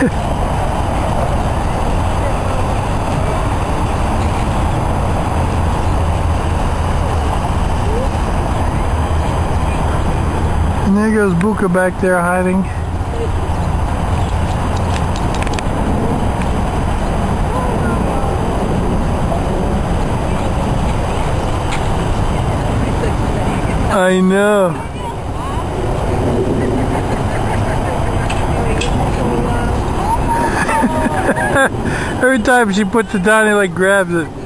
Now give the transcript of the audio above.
and there goes Buka back there hiding. I know. Every time she puts it down, he like grabs it.